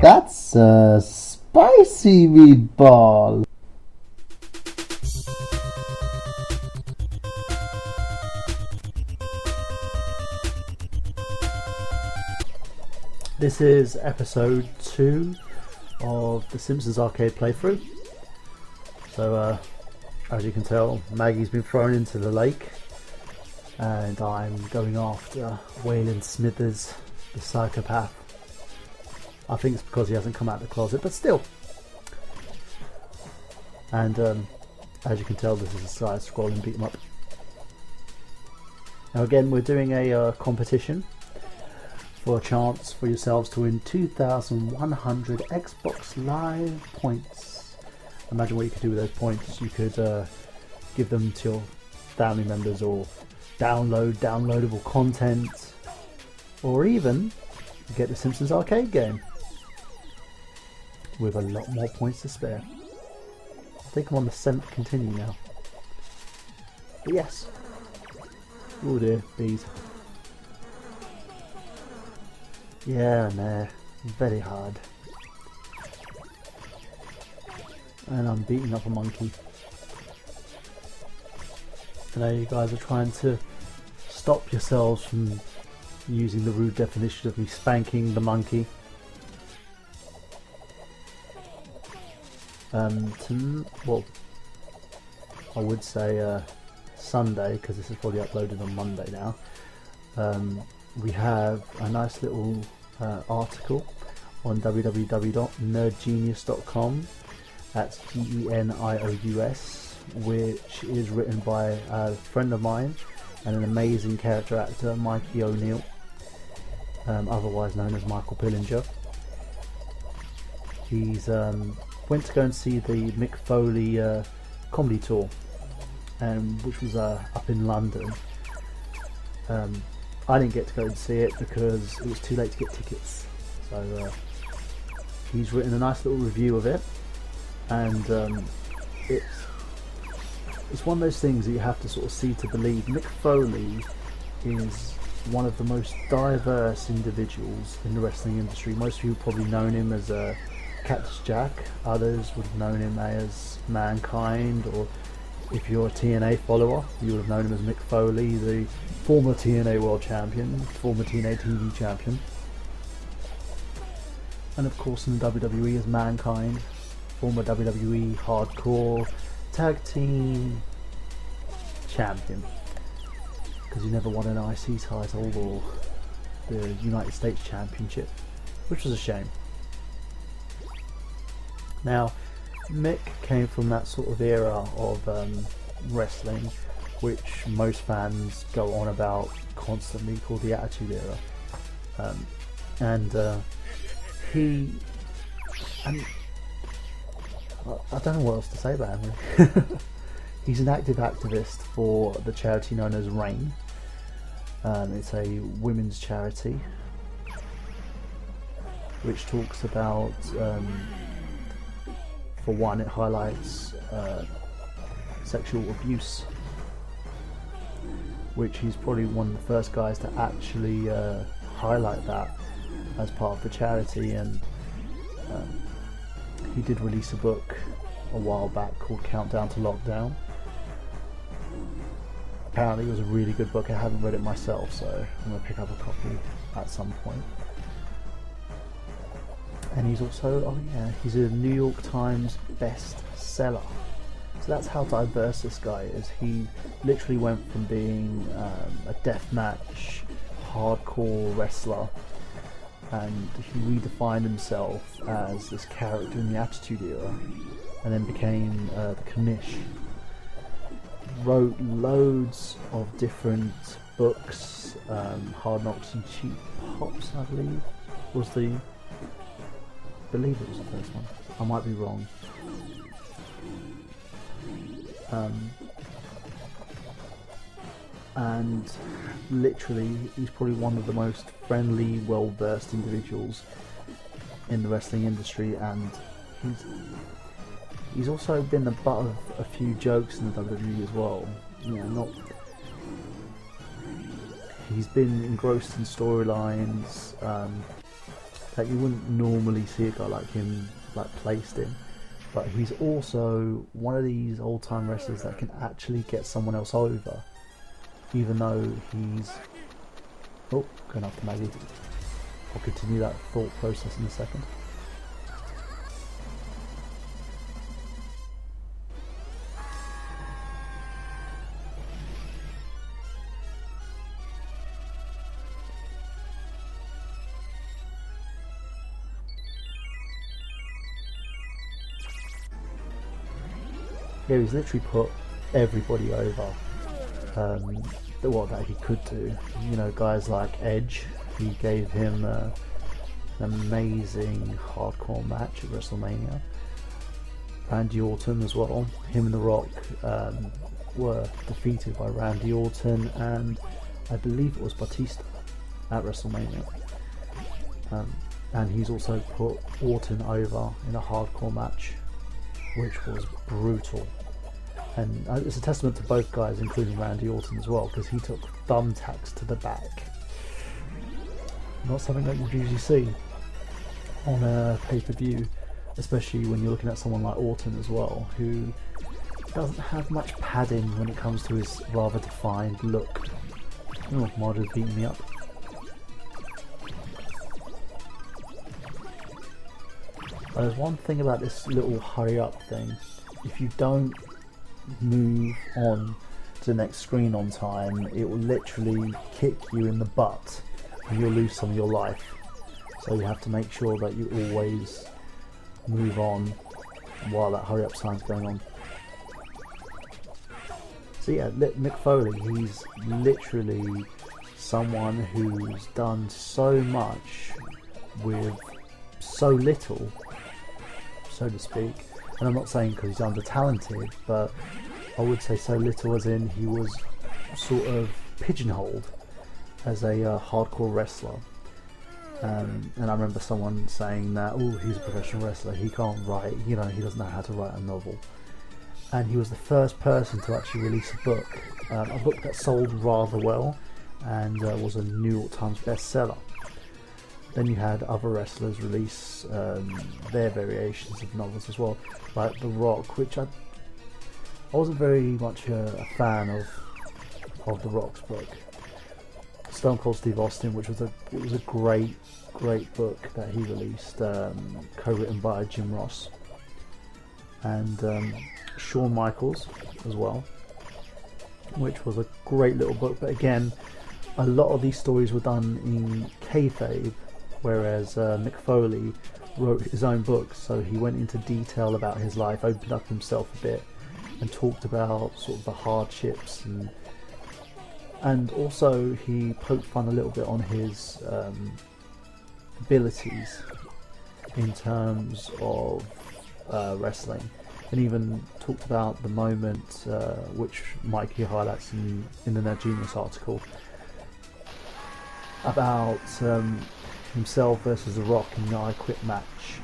That's a spicy meatball. This is episode two of the Simpsons arcade playthrough. So, uh, as you can tell, Maggie's been thrown into the lake, and I'm going after Waylon Smithers, the psychopath. I think it's because he hasn't come out of the closet, but still. And um, as you can tell, this is a side scrolling beat 'em up. Now, again, we're doing a uh, competition for a chance for yourselves to win 2,100 Xbox Live points. Imagine what you could do with those points. You could uh, give them to your family members or download downloadable content or even get the Simpsons arcade game with a lot more points to spare. I think I'm on the seventh continue now. But yes. Oh dear, bees. Yeah, no, very hard. And I'm beating up a monkey. I know you guys are trying to stop yourselves from using the rude definition of me spanking the monkey. Um, to, well, I would say uh, Sunday because this is probably uploaded on Monday now. Um, we have a nice little uh, article on www.nerdgenious.com. That's G E N I O U S, which is written by a friend of mine and an amazing character actor, Mikey O'Neill, um, otherwise known as Michael Pillinger. He's um, went to go and see the Mick Foley uh, comedy tour, um, which was uh, up in London. Um, I didn't get to go and see it because it was too late to get tickets. So uh, he's written a nice little review of it, and um, it's it's one of those things that you have to sort of see to believe. Mick Foley is one of the most diverse individuals in the wrestling industry. Most of you probably known him as a Cactus Jack. Others would have known him as Mankind, or if you're a TNA follower, you would have known him as Mick Foley, the former TNA World Champion, former TNA TV Champion. And of course in the WWE as Mankind, former WWE Hardcore Tag Team Champion. Because he never won an IC title or the United States Championship, which was a shame. Now, Mick came from that sort of era of um, wrestling, which most fans go on about constantly, called the Attitude Era. Um, and uh, he, and I don't know what else to say about him. He's an active activist for the charity known as RAINN. Um, it's a women's charity which talks about um, for one, it highlights uh, sexual abuse, which he's probably one of the first guys to actually uh, highlight that as part of the charity. And um, he did release a book a while back called Countdown to Lockdown. Apparently, it was a really good book. I haven't read it myself, so I'm going to pick up a copy at some point and he's also oh yeah he's a New York Times bestseller. So that's how diverse this guy is. He literally went from being um, a deathmatch hardcore wrestler and he redefined himself as this character in the Attitude Era and then became uh, the Commish. Wrote loads of different books, um, Hard Knocks and Cheap Pops, I believe, was the believe it was the first one. I might be wrong. Um, and literally, he's probably one of the most friendly, well-versed individuals in the wrestling industry, and he's he's also been the butt of a few jokes in the WWE as well. You know, not he's been engrossed in storylines. Um, that you wouldn't normally see a guy like him like placed in. But he's also one of these old time wrestlers that can actually get someone else over, even though he's oh going after Maggie. I'll continue that thought process in a second. Yeah, he's literally put everybody over. Um, that what that he could do. You know, guys like Edge, he gave him an amazing hardcore match at WrestleMania. Randy Orton as well. Him and The Rock um, were defeated by Randy Orton and I believe it was Batista at WrestleMania. Um, and he's also put Orton over in a hardcore match, which was brutal. And uh, it's a testament to both guys, including Randy Orton as well, because he took thumbtacks to the back. Not something that you'd usually see on a pay per view, especially when you're looking at someone like Orton as well, who doesn't have much padding when it comes to his rather defined look. Oh, Mario's beating me up. There's one thing about this little hurry up thing. If you don't move on to the next screen on time, it will literally kick you in the butt and you'll lose some of your life. So you have to make sure that you always move on while that hurry up sign's going on. So yeah, Mick Foley, he's literally someone who's done so much with so little, so to speak. And I'm not saying because he's under talented, but I would say so little as in he was sort of pigeonholed as a uh, hardcore wrestler. Um, and I remember someone saying that, oh, he's a professional wrestler, he can't write, you know, he doesn't know how to write a novel. And he was the first person to actually release a book, um, a book that sold rather well and uh, was a New York Times bestseller. Then you had other wrestlers release um, their variations of novels as well, like The Rock, which I, I wasn't very much a, a fan of of The Rock's book. Stone Cold Steve Austin, which was a it was a great great book that he released, um, co-written by Jim Ross and um, Shawn Michaels as well, which was a great little book. But again, a lot of these stories were done in kayfabe, whereas uh, Mick Foley wrote his own book, so he went into detail about his life, opened up himself a bit, and talked about sort of the hardships and and also he poked fun a little bit on his um, abilities in terms of uh, wrestling, and even talked about the moment uh, which Mikey highlights in, in the Nerdgenious article about um, himself versus The Rock in the I Quit match.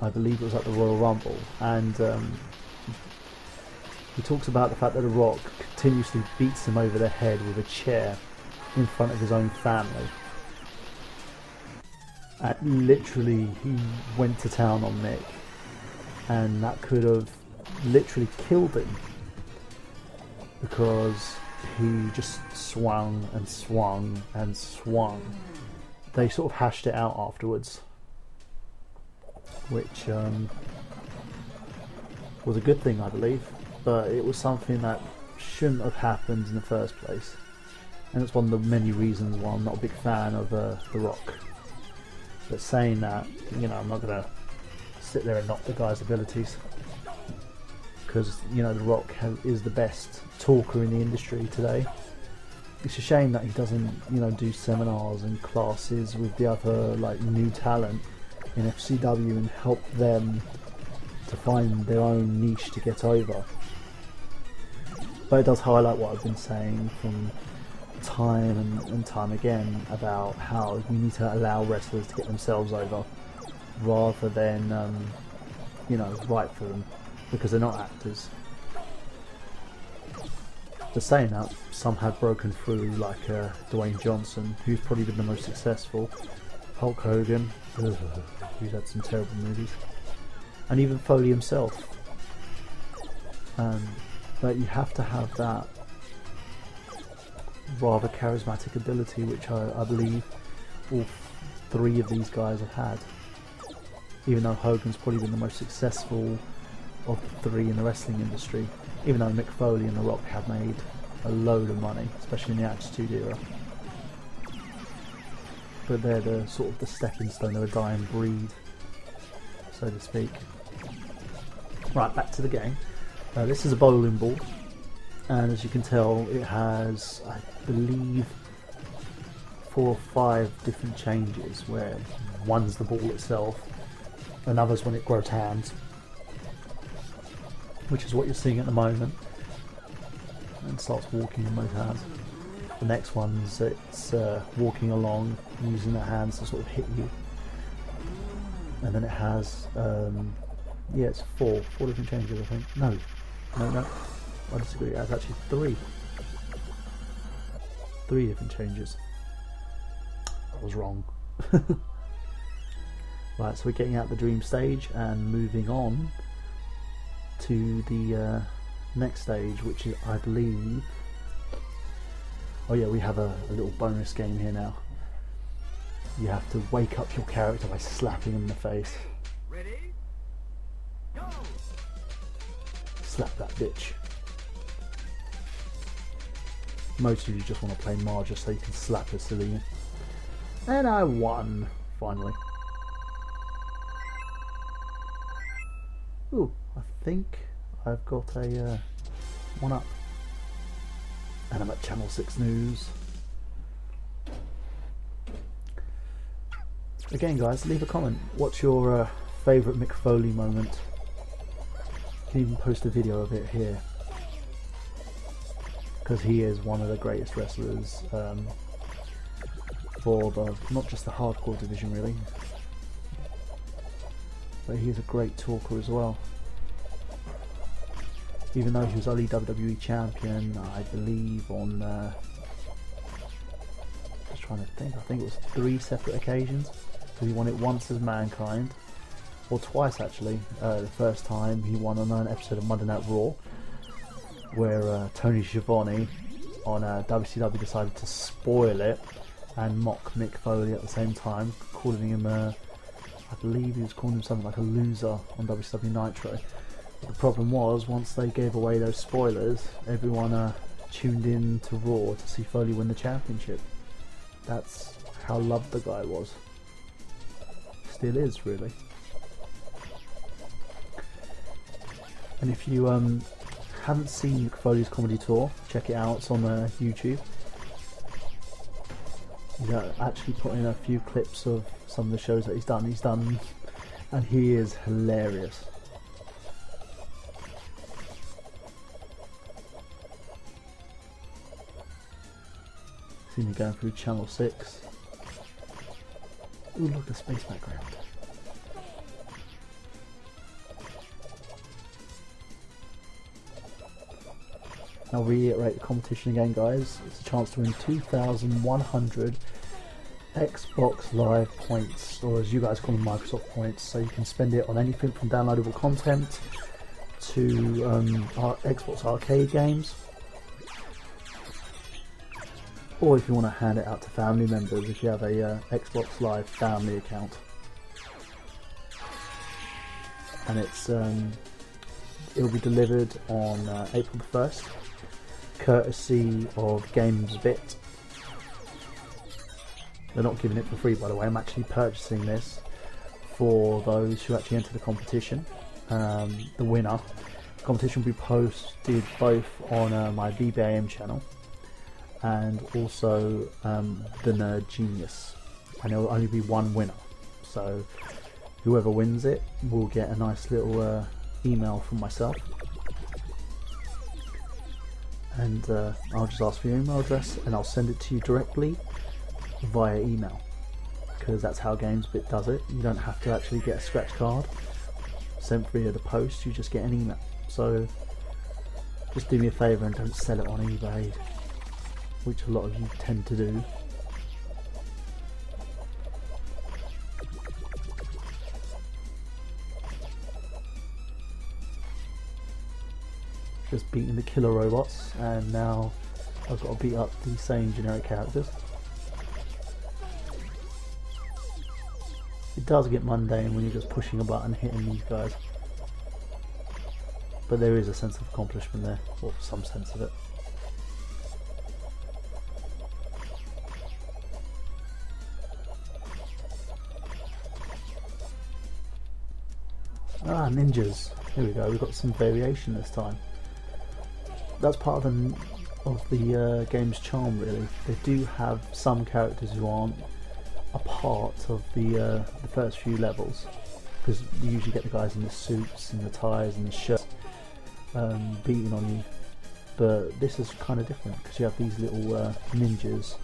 I believe it was at the Royal Rumble, and um, he talks about the fact that The Rock continuously beats him over the head with a chair in front of his own family. And literally, he went to town on Mick, and that could have literally killed him because he just swung and swung and swung. They sort of hashed it out afterwards, which um, was a good thing, I believe but it was something that shouldn't have happened in the first place. And it's one of the many reasons why I'm not a big fan of uh, The Rock. But saying that, you know, I'm not going to sit there and knock the guy's abilities. Because, you know, The Rock has, is the best talker in the industry today. It's a shame that he doesn't, you know, do seminars and classes with the other, like, new talent in FCW and help them to find their own niche to get over but it does highlight what I've been saying from time and, and time again about how you need to allow wrestlers to get themselves over rather than, um, you know, write for them because they're not actors. Just saying that, some have broken through, like uh, Dwayne Johnson, who's probably been the most successful, Hulk Hogan. He's had some terrible movies. And even Foley himself. Um, but you have to have that rather charismatic ability, which I, I believe all three of these guys have had. Even though Hogan's probably been the most successful of the three in the wrestling industry, even though Mick Foley and The Rock have made a load of money, especially in the Attitude Era. But they're the sort of the stepping stone, they're a dying breed, so to speak. Right, back to the game. Uh, this is a bowling ball, and as you can tell, it has, I believe, four or five different changes. Where one's the ball itself, another's when it grows hands, which is what you're seeing at the moment, and starts walking in both hands. The next one's it's uh, walking along using the hands to sort of hit you, and then it has um, yeah, it's four, four different changes I think. No, no, no. I disagree. It's actually three. Three different changes. I was wrong. right, so we're getting out the dream stage and moving on to the uh, next stage, which is, I believe. Oh yeah, we have a, a little bonus game here now. You have to wake up your character by slapping him in the face. Ready? Go! Slap that bitch. Most of you just want to play Marge so you can slap her silly. And I won, finally. Ooh, I think I've got a uh, one up. And I'm at Channel 6 News. Again, guys, leave a comment. What's your uh, favourite Mick Foley moment? You can even post a video of it here. Because he is one of the greatest wrestlers um, for the not just the hardcore division, really, but he's a great talker as well. Even though he was only WWE champion, I believe on. Uh, just trying to think. I think it was three separate occasions. So he won it once as Mankind, or twice actually. Uh, the first time he won on an episode of Monday Night Raw, where uh, Tony Schiavone on uh, WCW decided to spoil it and mock Mick Foley at the same time, calling him a, I believe he was calling him something like a loser on WCW Nitro. The problem was, once they gave away those spoilers, everyone uh, tuned in to Raw to see Foley win the championship. That's how loved the guy was. Still is, really. And if you um, haven't seen Foley's comedy tour, check it out. It's on uh, YouTube. Uh, actually put in a few clips of some of the shows that he's done. He's done, and he is hilarious. See me going through channel 6. Ooh, look, a space background. I'll reiterate the competition again, guys. It's a chance to win 2,100 Xbox Live points, or as you guys call them, Microsoft points. So you can spend it on anything from downloadable content to um, our Xbox arcade games, or if you want to hand it out to family members, if you have a uh, Xbox Live family account, and it's um, it'll be delivered on uh, April the first courtesy of GamesBit. They're not giving it for free, by the way. I'm actually purchasing this for those who actually enter the competition. Um, the winner. The competition will be posted both on uh, my BBAYM channel and also um, the Nerdgenious. And there will only be one winner. So whoever wins it will get a nice little uh, email from myself and uh, I'll just ask for your email address and I'll send it to you directly via email because that's how GamesBit does it. You don't have to actually get a scratch card sent via the post, you just get an email. So just do me a favour and don't sell it on eBay, which a lot of you tend to do. Just beating the killer robots, and now I've got to beat up the same generic characters. It does get mundane when you're just pushing a button, hitting these guys. But there is a sense of accomplishment there, or some sense of it. Ah, ninjas. Here we go. We've got some variation this time. That's part of the of the uh, game's charm, really. They do have some characters who aren't a part of the uh, the first few levels, because you usually get the guys in the suits and the ties and the shirts um, beating on you. But this is kind of different because you have these little uh, ninjas.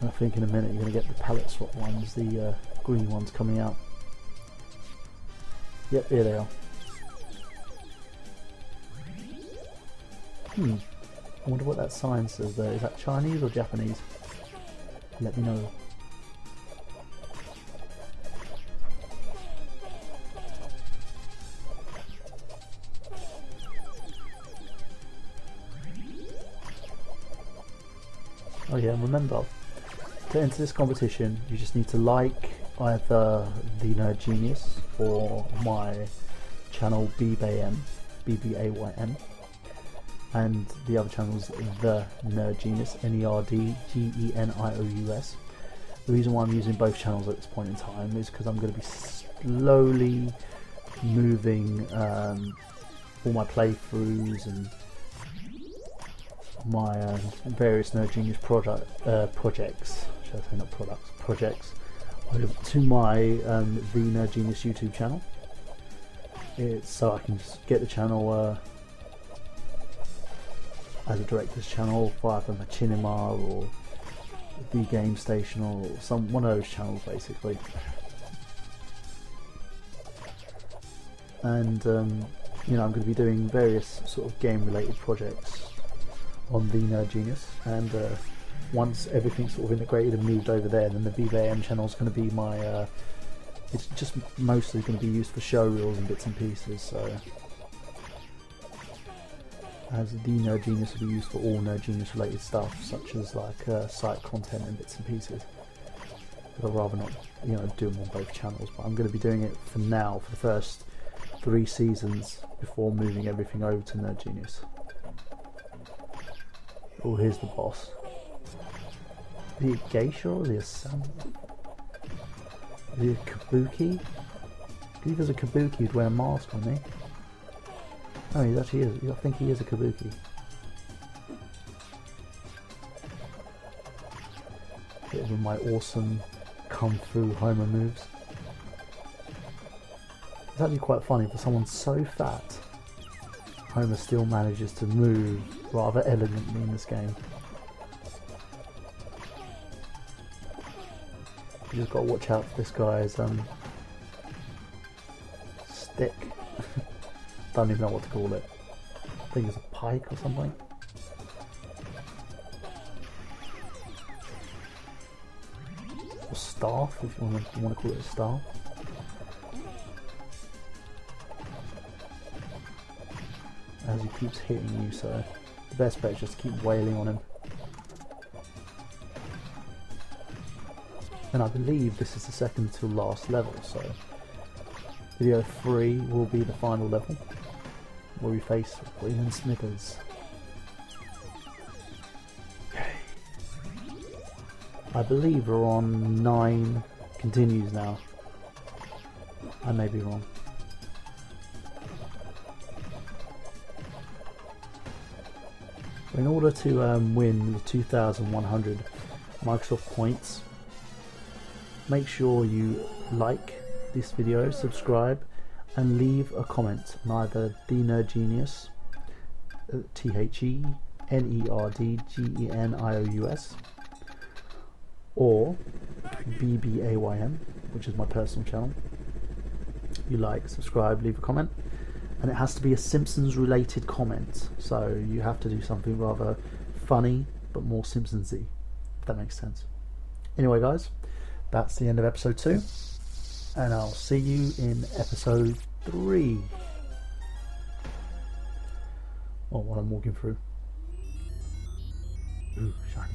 And I think in a minute you're going to get the palette swap ones, the uh, green ones coming out. Yep, here they are. Hmm. I wonder what that sign says there. Is that Chinese or Japanese? Let me know. Oh yeah, remember, to enter this competition, you just need to like either the Nerdgenious or my channel BBAM, BBAYM, and the other channel is the Nerdgenious, N-E-R-D-G-E-N-I-O-U-S. The reason why I'm using both channels at this point in time is because I'm going to be slowly moving um, all my playthroughs and my uh, various Nerdgenious product, uh, projects, should I say not products, projects, to my um, the Nerdgenious YouTube channel. It's so I can get the channel uh, as a director's channel for either Machinima or the Game Station or some one of those channels basically. And um, you know I'm going to be doing various sort of game related projects on the Nerdgenious, and uh, once everything's sort of integrated and moved over there, then the BBAM channel is going to be my. Uh, it's just mostly going to be used for show reels and bits and pieces. So, as the Nerdgenious will be used for all Nerdgenious related stuff, such as like uh, site content and bits and pieces. But I'd rather not, you know, do them on both channels. But I'm going to be doing it for now for the first three seasons before moving everything over to Nerdgenious. Oh, here's the boss. Is he a geisha or is he a samurai? Is he a kabuki? I believe there's a kabuki who'd wear a mask on me. Oh, he actually is. I think he is a kabuki. Bit my awesome kung fu Homer moves. It's actually quite funny for someone so fat. Homer still manages to move rather elegantly in this game. You just got to watch out for this guy's um, stick. Don't even know what to call it. I think it's a pike or something. Or staff, if you want to, want to call it a staff. As he keeps hitting you, so the best bet is just keep wailing on him. And I believe this is the second to last level, so video 3 will be the final level, where we face William Smithers. I believe we're on 9 continues now. I may be wrong. In order to um, win the 2100 Microsoft points, make sure you like this video, subscribe, and leave a comment either The Nerdgenious, uh, T H E N E R D G E N I O U S, or B B A Y M, which is my personal channel. You like, subscribe, leave a comment and it has to be a Simpsons related comment. So you have to do something rather funny but more Simpsonsy, if that makes sense. Anyway, guys, that's the end of episode two, and I'll see you in episode three. Oh, while I'm walking through. Ooh, shiny.